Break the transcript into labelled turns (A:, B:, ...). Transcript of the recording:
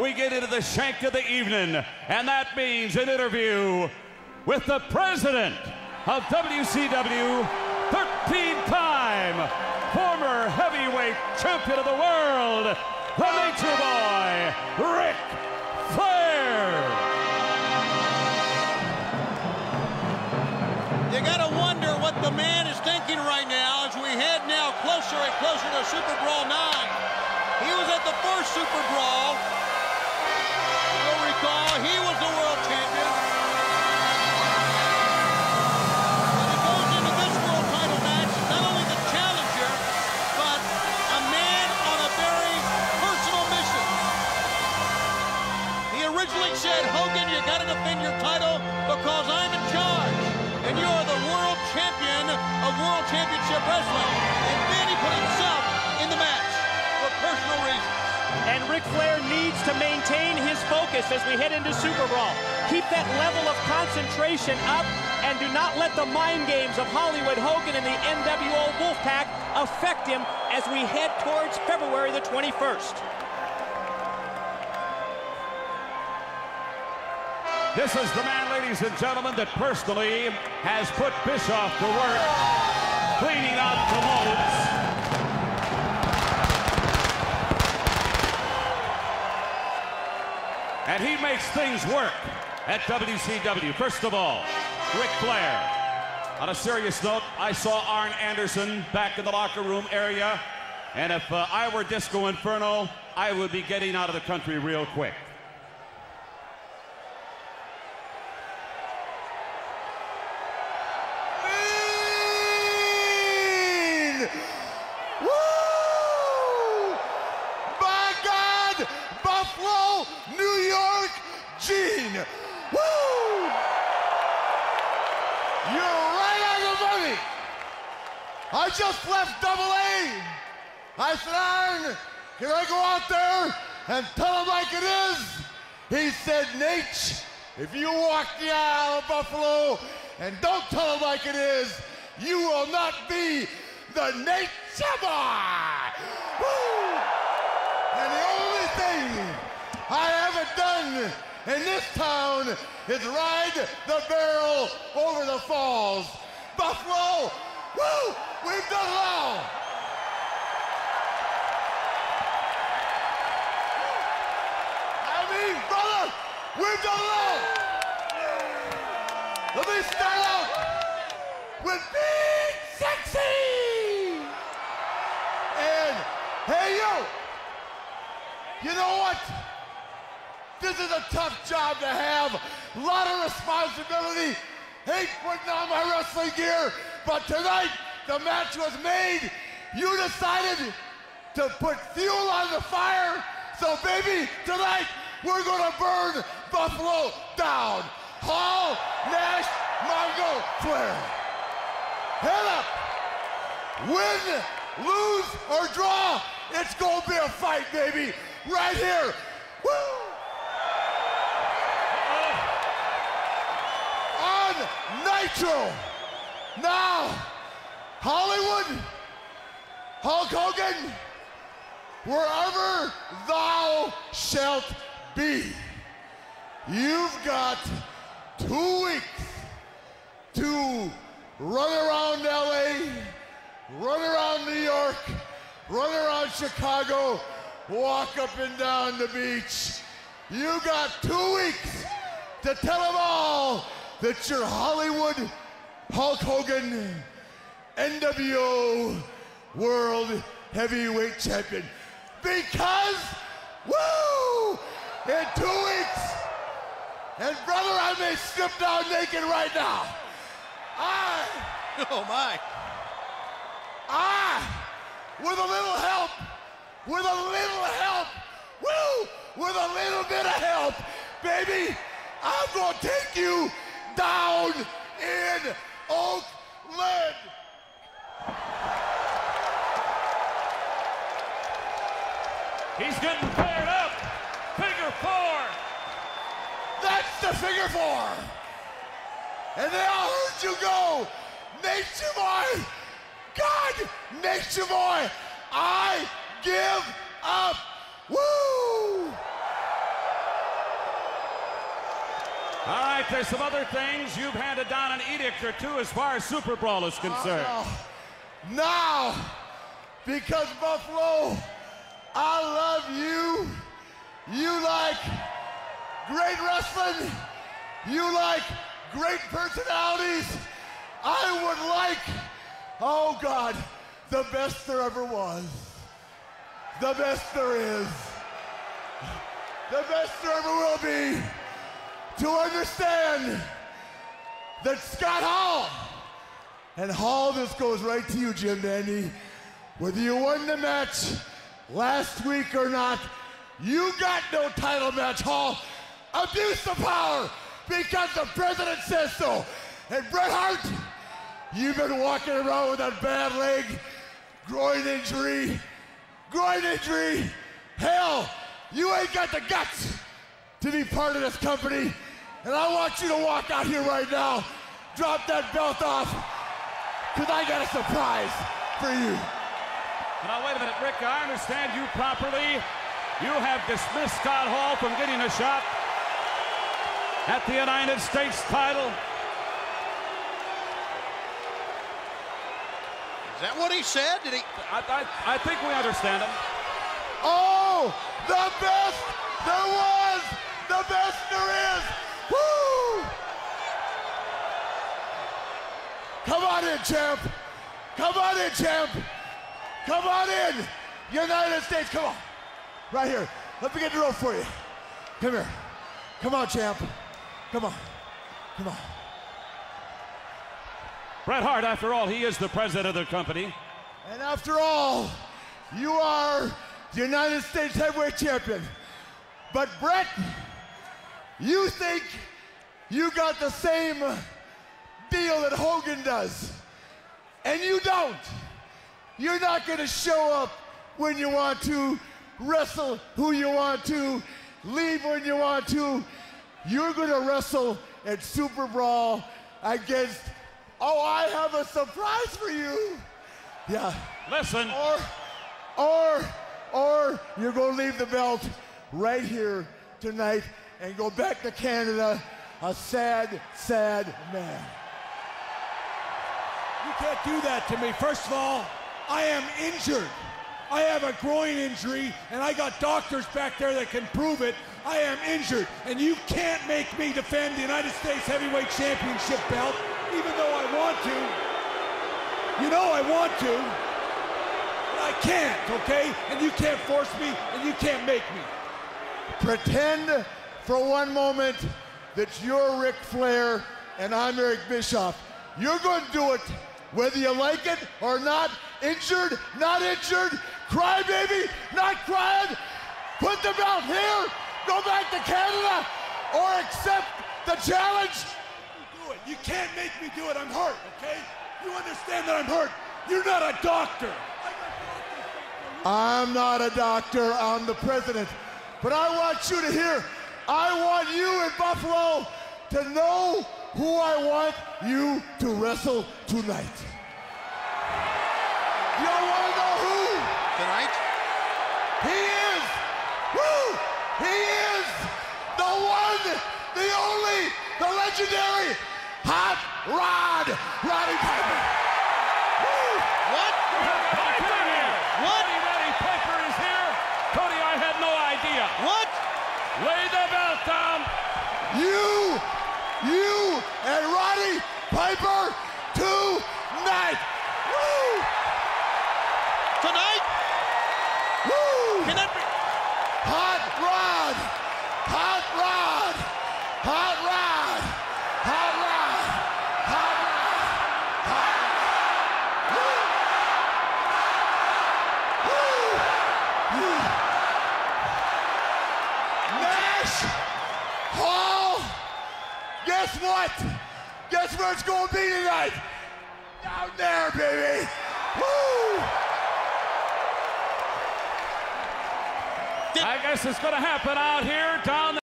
A: we get into the shank of the evening, and that means an interview with the president of WCW, 13-time former heavyweight champion of the world, the Nature Boy, Ric Flair.
B: You gotta wonder what the man is thinking right now as we head now closer and closer to Super Brawl 9. He was at the first Super Brawl.
C: To maintain his focus as we head into Super Brawl. Keep that level of concentration up and do not let the mind games of Hollywood Hogan and the NWO Wolfpack affect him as we head towards February the 21st.
A: This is the man, ladies and gentlemen, that personally has put Bischoff to work cleaning out the modes. And he makes things work at WCW. First of all, Ric Flair. On a serious note, I saw Arn Anderson back in the locker room area. And if uh, I were Disco Inferno, I would be getting out of the country real quick.
D: Mean! Woo! By God, Buffalo, New York, Gene! Woo! You're right on the money! I just left Double A. I said, Arn, can I go out there and tell him like it is? He said, Naitch, if you walk the aisle of Buffalo and don't tell him like it is, you will not be the Nate Boy. Woo! And the only thing I haven't done in this town is ride the barrel over the falls. Buffalo, woo! We've done it all. I mean, brother, we've done it all. Let me start out with Big Sexy. And hey, yo, you know what? This is a tough job to have. A lot of responsibility. Hate putting on my wrestling gear, but tonight the match was made. You decided to put fuel on the fire. So, baby, tonight we're gonna burn Buffalo down. Hall, Nash, Mongo, Flair. Head up. Win, lose, or draw, it's gonna be a fight, baby. Right here. Woo! Nitro. Now, Hollywood, Hulk Hogan, wherever thou shalt be, you've got two weeks to run around LA, run around New York, run around Chicago, walk up and down the beach. You got two weeks to tell them all that you're Hollywood Hulk Hogan, NWO World Heavyweight Champion. Because, woo, in two weeks, and brother, I may strip down naked right now. I,
B: Oh, my.
D: I, with a little help, with a little help, woo, with a little bit of help, baby, I'm gonna take you down in Oakland.
A: He's getting fired up. Figure four.
D: That's the figure four. And they all heard you go. Nature Boy. God, Nature Boy. I give up. Woo!
A: All right, there's some other things. You've handed down an edict or two as far as Super Brawl is concerned.
D: Oh, now, because Buffalo, I love you. You like great wrestling. You like great personalities. I would like, oh God, the best there ever was. The best there is. The best there ever will be. To understand that Scott Hall, and Hall, this goes right to you, Jim Dandy. Whether you won the match last week or not, you got no title match, Hall. Abuse the power because the president says so. And Bret Hart, you've been walking around with that bad leg, groin injury, groin injury. Hell, you ain't got the guts to be part of this company. And I want you to walk out here right now, drop that belt off, because I got a surprise for you.
A: Now, wait a minute, Ric. I understand you properly. You have dismissed Scott Hall from getting a shot at the United States title.
B: Is that what he said? Did he?
A: I, I, I think we understand him.
D: Oh, the best there was, the best there is. Come on in, champ. Come on in, champ. Come on in. United States, come on. Right here. Let me get the rope for you. Come here. Come on, champ. Come on. Come on.
A: Bret Hart, after all, he is the president of the company.
D: And after all, you are the United States heavyweight champion. But Bret, you think you got the same deal that Hogan does. And you don't. You're not going to show up when you want to, wrestle who you want to, leave when you want to. You're going to wrestle at Super Brawl against, oh, I have a surprise for you. Yeah.
A: Listen,
D: Or, or, or you're going to leave the belt right here tonight and go back to Canada a sad, sad man.
E: You can't do that to me. First of all, I am injured. I have a groin injury, and I got doctors back there that can prove it. I am injured, and you can't make me defend the United States Heavyweight Championship belt, even though I want to. You know I want to. But I can't, okay? And you can't force me, and you can't make me.
D: Pretend for one moment that you're Ric Flair and I'm Eric Bischoff. You're going to do it whether you like it or not. Injured, not injured, cry baby, not crying. Put the belt here, go back to Canada, or accept the challenge.
E: You do it. You can't make me do it. I'm hurt, okay? You understand that I'm hurt. You're not a doctor.
D: I'm not a doctor, I'm the president. But I want you to hear, I want you in Buffalo to know who I want you to wrestle tonight. You want to know who?
B: Tonight?
D: He is, woo, he is the one, the only, the legendary Hot Rod Roddy Piper. Woo!
B: What?
D: Guess what? Guess where it's gonna be tonight? Down there, baby! Woo!
A: I guess it's going to happen out here down